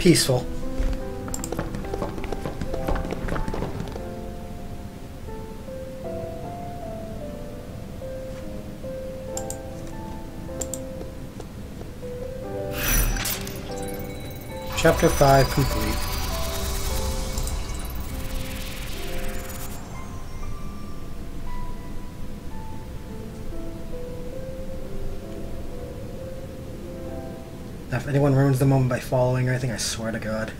peaceful. Chapter 5 complete. Anyone ruins the moment by following or anything, I swear to God.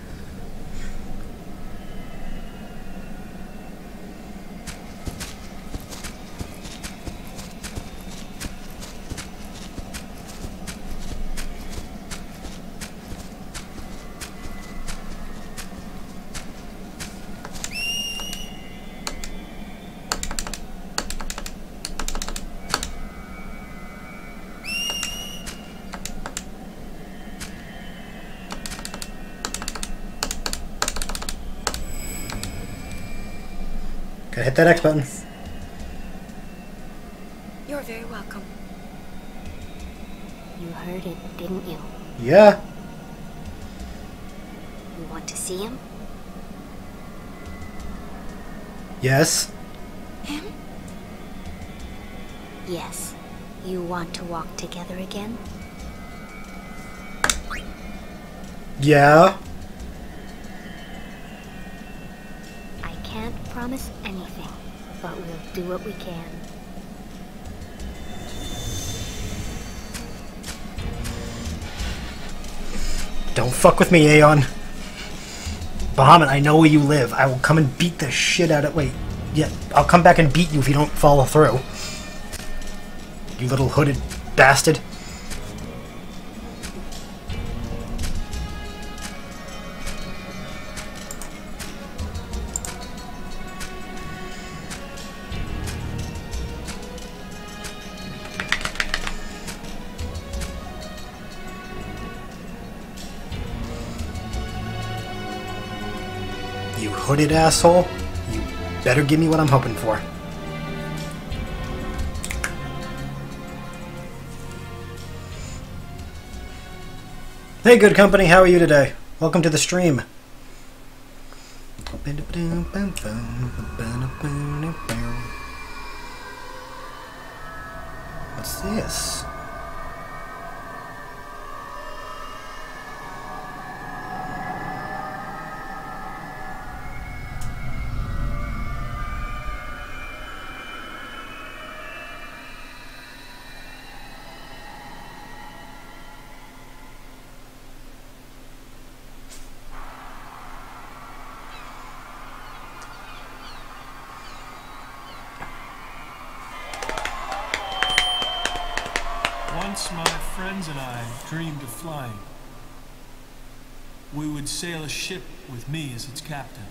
Gotta hit that X button. You're very welcome. You heard it, didn't you? Yeah. You want to see him? Yes. Him? Yes. You want to walk together again? Yeah. Can't promise anything, but we'll do what we can. Don't fuck with me, Aeon. Bahamut, I know where you live. I will come and beat the shit out of. Wait, yeah, I'll come back and beat you if you don't follow through. You little hooded bastard. Hooded asshole. You better give me what I'm hoping for. Hey, good company, how are you today? Welcome to the stream. What's this? Once my friends and I dreamed of flying. We would sail a ship with me as its captain.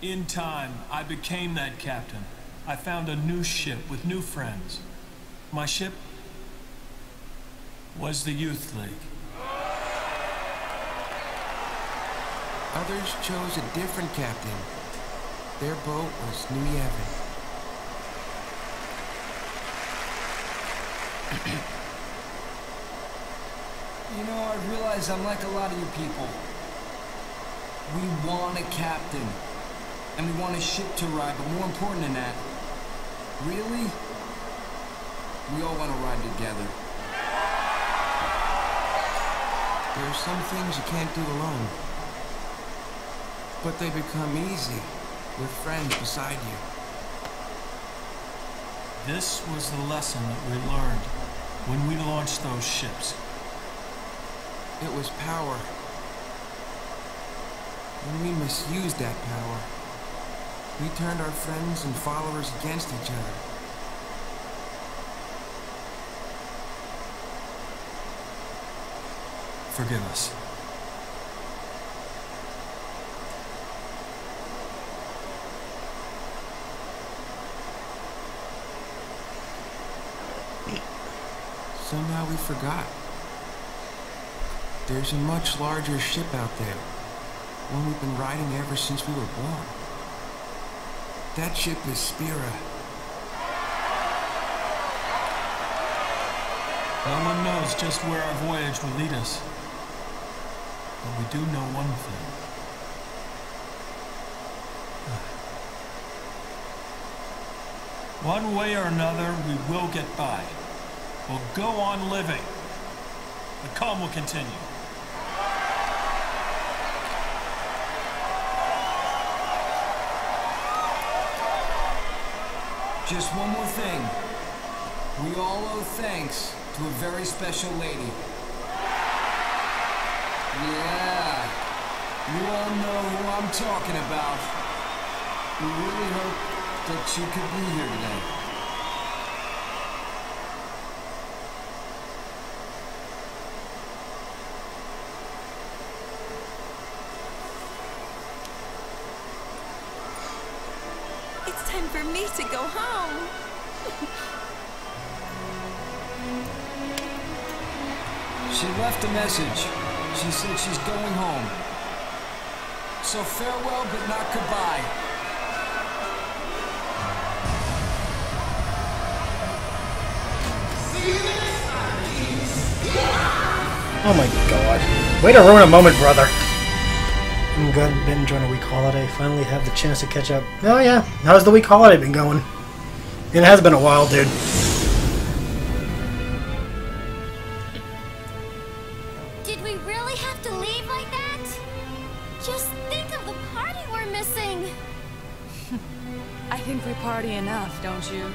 In time, I became that captain. I found a new ship with new friends. My ship was the Youth League. Others chose a different captain. Their boat was New Yevon. You know, I realize I'm like a lot of you people. We want a captain. And we want a ship to ride, but more important than that, really? We all want to ride together. There are some things you can't do alone. But they become easy with friends beside you. This was the lesson that we learned when we launched those ships. It was power. When we misused that power, we turned our friends and followers against each other. Forgive us. Somehow we forgot. There's a much larger ship out there. One we've been riding ever since we were born. That ship is Spira. No one knows just where our voyage will lead us. But we do know one thing. One way or another, we will get by. We'll go on living. The calm will continue. Just one more thing. We all owe thanks to a very special lady. Yeah. You all know who I'm talking about. We really hope that she could be here today. It's time for me to go home. She left a message. She said she's going home. So farewell, but not goodbye. Oh my god. Way to ruin a moment, brother. I'm good. Been enjoying a week holiday. Finally have the chance to catch up. Oh yeah. How's the week holiday been going? It has been a while, dude. Did we really have to leave like that? Just think of the party we're missing. I think we party enough, don't you?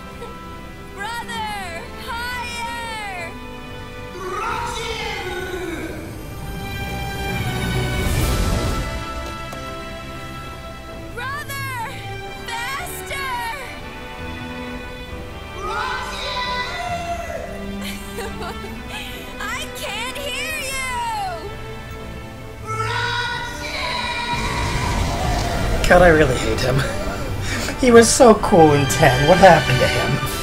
God, I really hate him. He was so cool in 10. What happened to him?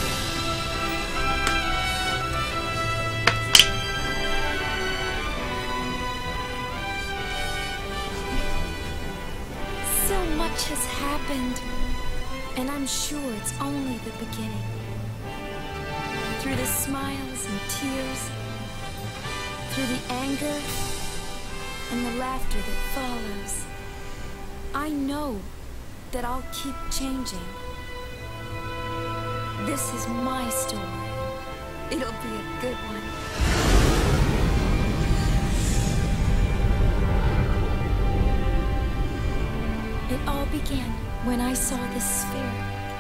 Changing. This is my story. It'll be a good one. It all began when I saw the sphere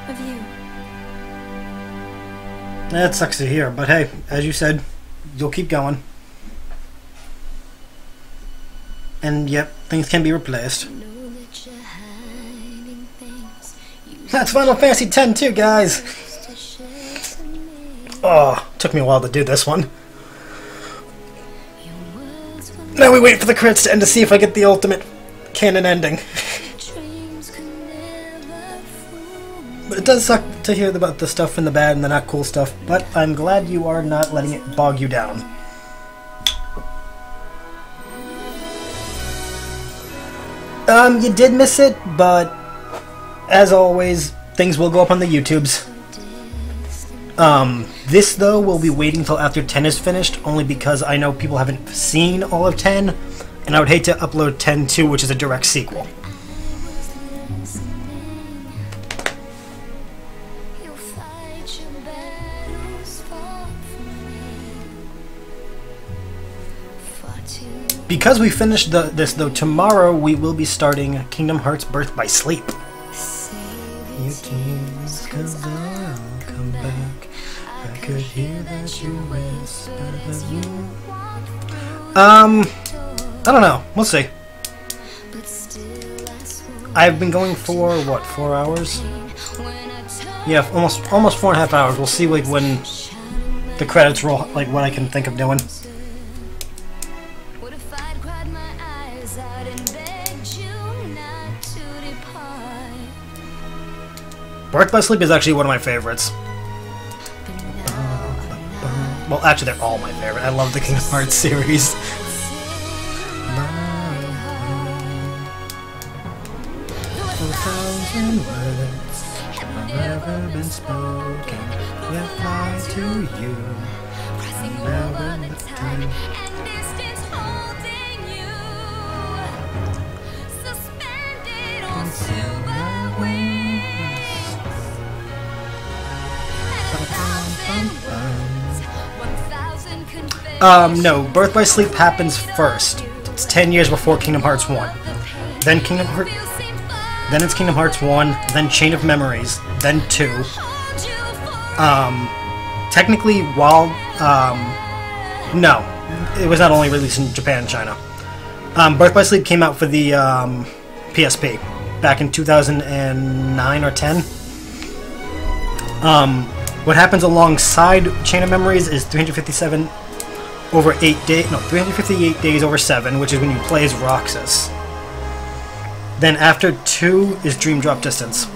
of you. That sucks to hear, but hey, as you said, you'll keep going. And yep, things can be replaced. That's Final Fantasy X-2, guys! Oh, took me a while to do this one. Now we wait for the credits to end to see if I get the ultimate canon ending. But it does suck to hear about the stuff in the bad and the not cool stuff, but I'm glad you are not letting it bog you down. Um, you did miss it, but as always, things will go up on the YouTubes. Um, this though will be waiting till after 10 is finished, only because I know people haven't seen all of 10, and I would hate to upload 10 2, which is a direct sequel. Because we finished the, this though, tomorrow we will be starting Kingdom Hearts Birth by Sleep. Save You your tears, cause I'll come back. I could hear that you whispered that you. Um, I don't know. We'll see. I've been going for what four hours? when I told Yeah, almost almost four and a half hours. We'll see like when the credits roll, like what I can think of doing. Birth by Sleep is actually one of my favorites. Well, actually, they're all my favorite. I love the Kingdom Hearts series. Um, no, Birth by Sleep happens first. It's 10 years before Kingdom Hearts 1. Then Kingdom Hearts. Then it's Kingdom Hearts 1, then Chain of Memories, then 2. Um, technically, while. Um, no, it was not only released in Japan and China. Um, Birth by Sleep came out for the um, PSP back in 2009 or 10. Um, what happens alongside Chain of Memories is 357 over 8 days. No, 358 days over 7, which is when you play as Roxas. Then after 2 is Dream Drop Distance.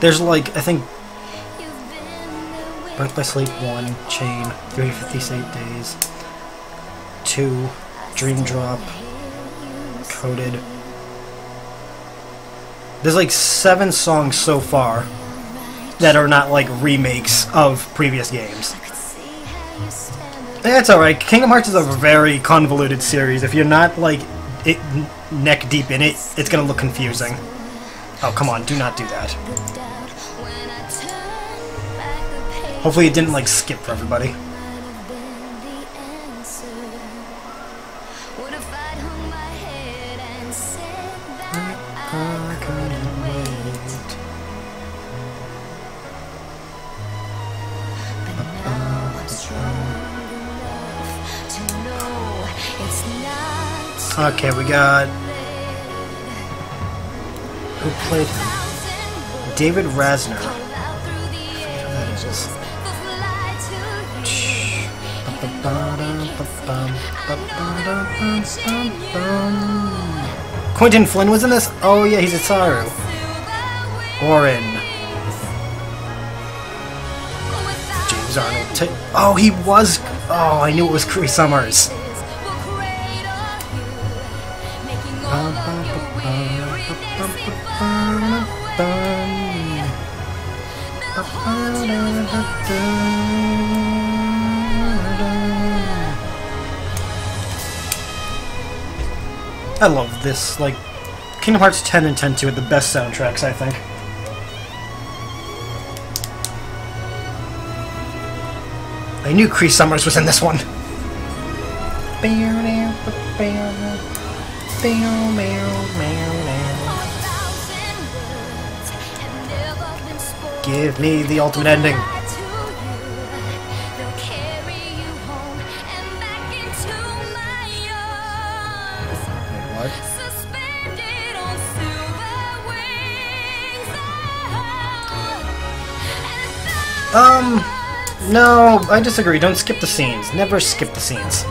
There's like, I think. Birth by Sleep 1, Chain, 358 days. 2, Dream Drop, There's like seven songs so far that are not like remakes of previous games. That's alright. Kingdom Hearts is a very convoluted series. If you're not like it, neck deep in it, it's gonna look confusing. Oh, come on, do not do that. Hopefully it didn't like skip for everybody. Okay, we got who played him? David Rasner. That is. Quinton Flynn was in this? Oh yeah, he's a Saru. Orin. James Arnold. Oh, he was. Oh, I knew it was Cree Summers. I love this. Like, Kingdom Hearts 10 and 10 2 are the best soundtracks, I think. I knew Cree Summers was in this one. Give me the ultimate ending. No, I disagree. Don't skip the scenes. Never skip the scenes.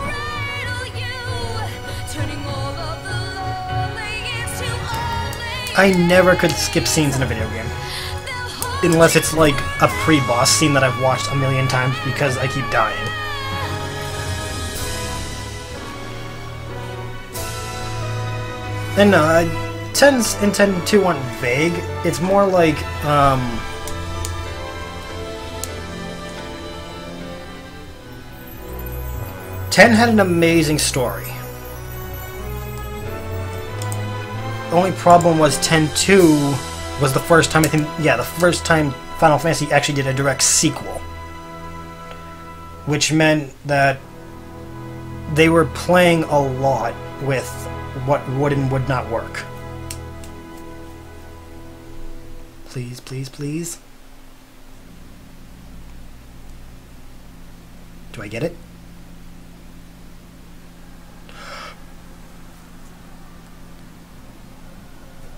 I never could skip scenes in a video game. Unless it's like a pre-boss scene that I've watched a million times because I keep dying. And no, uh, 10's and 10 2 aren't vague. It's more like, um... Ten had an amazing story. The only problem was 10-2 was the first time I think yeah, the first time Final Fantasy actually did a direct sequel. Which meant that they were playing a lot with what would and would not work. Please, please, please. Do I get it?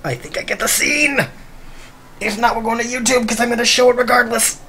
I think I get the scene! If not, we're going to YouTube because I'm going to show it regardless.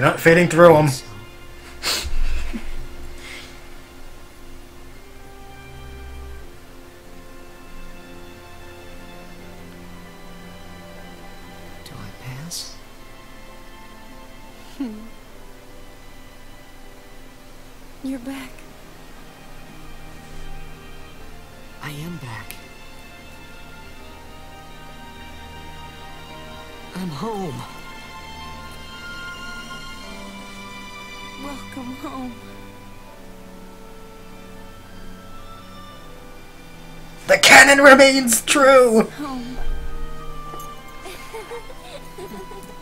You're not fading through them. Do I pass? Hmm. You're back. I am back. I'm home. Welcome home. The canon remains true! Home.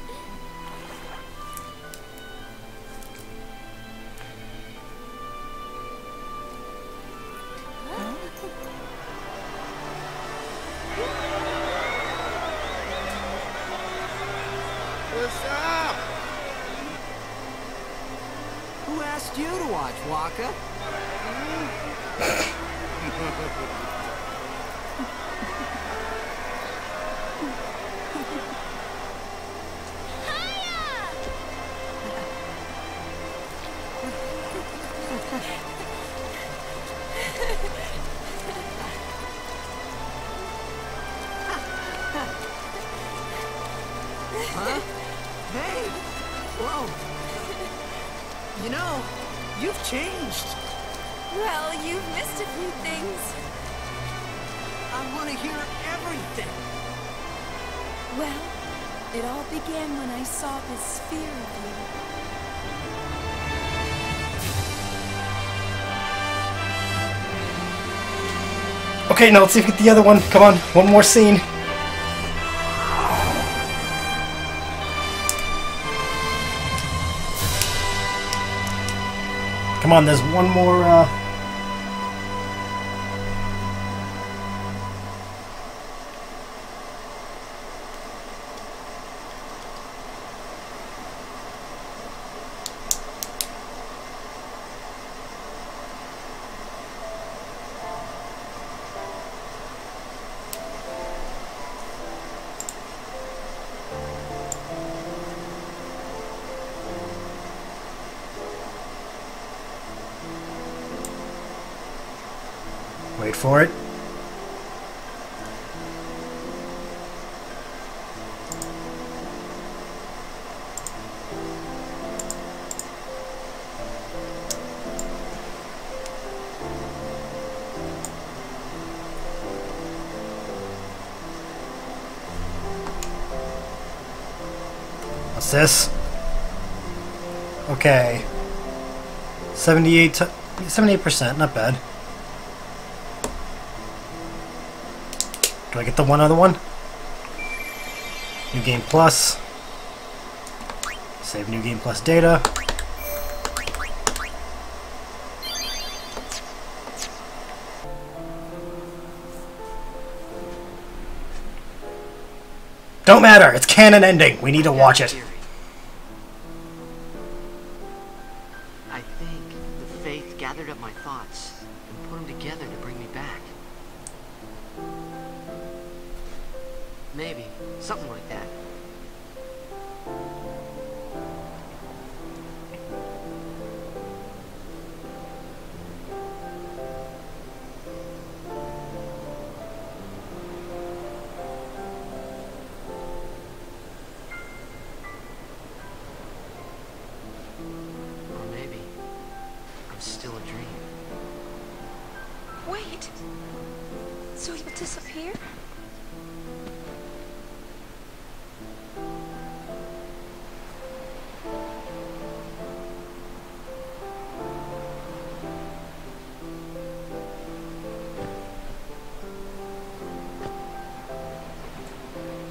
all began when I saw this sphere of you. Okay, now let's see if we get the other one. Come on, one more scene. Come on, there's one more, uh... Wait for it. What's this? Okay. 78 78%, not bad. Do I get the one other one? New Game Plus. Save New Game Plus data. Don't matter, it's canon ending. We need to watch it. So you'll disappear?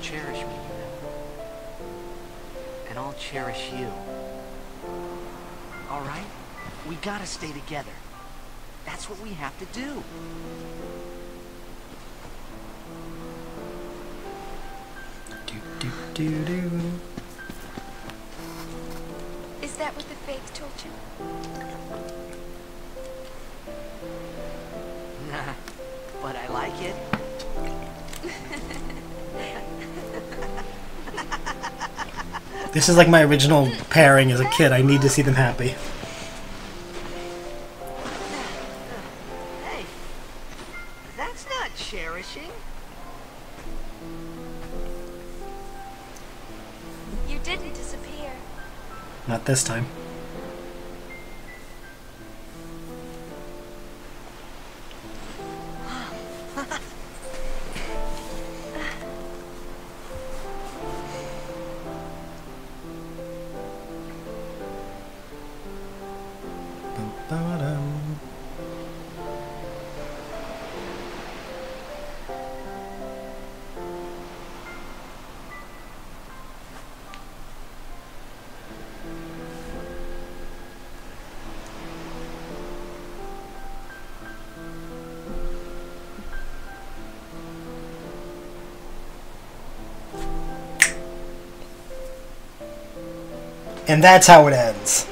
Cherish me. And I'll cherish you. Alright? We gotta stay together. That's what we have to do. Do, do, do, do. Is that what the faith told you? Nah, but I like it. This is like my original pairing as a kid. I need to see them happy. This time. And that's how it ends.